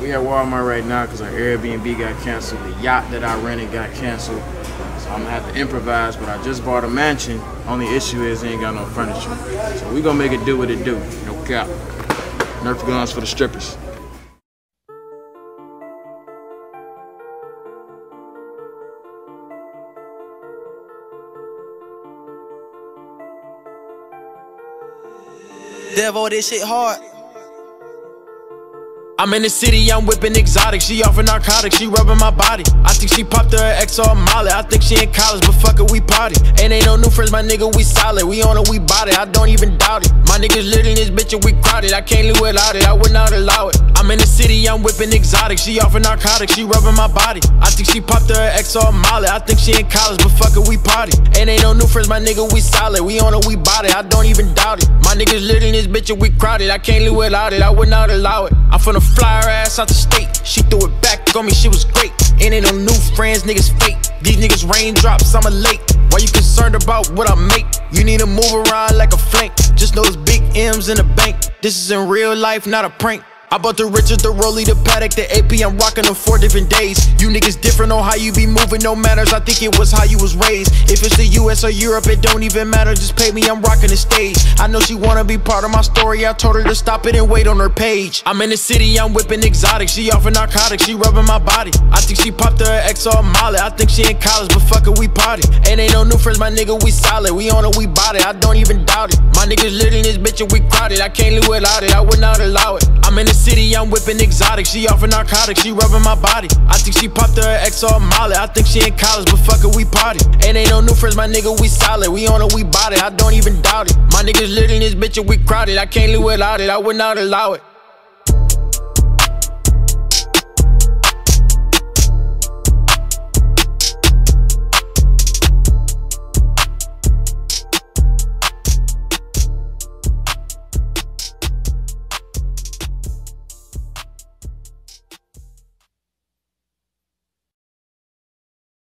We at Walmart right now because our Airbnb got canceled. The yacht that I rented got canceled. So I'm gonna have to improvise, but I just bought a mansion. Only issue is it ain't got no furniture. So we gonna make it do what it do. No cap. Nerf guns for the strippers. Devo, this shit hard. I'm in the city, I'm whipping exotic. She offering narcotics, she rubbing my body. I think she popped her X or Molly. I think she in college, but fuck it, we party. Ain't ain't no new friends, my nigga, we solid. We on it, we it. I don't even doubt it. My niggas lit in this bitch and we crowded. I can't live without it, I would not allow it. I'm in the city, I'm whipping exotic. She offering narcotics, she rubbing my body. I think she popped her X or Molly. I think she in college, but fuck it, we party. Ain't ain't no new friends, my nigga, we solid. We on it, we bought it. I don't even doubt it. My niggas lit in this bitch and we crowded. I can't live without it, I would not allow it. I'm finna fly her ass out the state. She threw it back on me, she was great. Ain't ain't no new friends, niggas fake. These niggas raindrops, I'm a late. Why you concerned about what I make? You need to move around like a flank. Just know it's big M's in the bank. This is in real life, not a prank. I bought the Richard, the Rollie, the Patek, the AP. I'm rocking them four different days. You niggas different on how you be moving, no matters. I think it was how you was raised. If it's the US or Europe, it don't even matter. Just pay me, I'm rocking the stage. I know she wanna be part of my story. I told her to stop it and wait on her page. I'm in the city, I'm whipping exotic. She offering narcotics, she rubbing my body. I think she popped her X or Molly. I think she in college, but fuck it, we party. Ain't ain't no new friends, my nigga, we solid. We on it, we bought it. I don't even doubt it. My niggas lit in this bitch and we crowded. I can't live without it. I would not allow it. I'm in the city, I'm whipping exotic. She offering narcotics, she rubbing my body. I think she popped her X or Molly. I think she in college, but fuck it, we party. Ain't ain't no new friends, my nigga, we solid. We on it, we bought it. I don't even doubt it. My niggas lit in this bitch and we crowded. I can't live without it. I would not allow it.